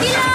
Dila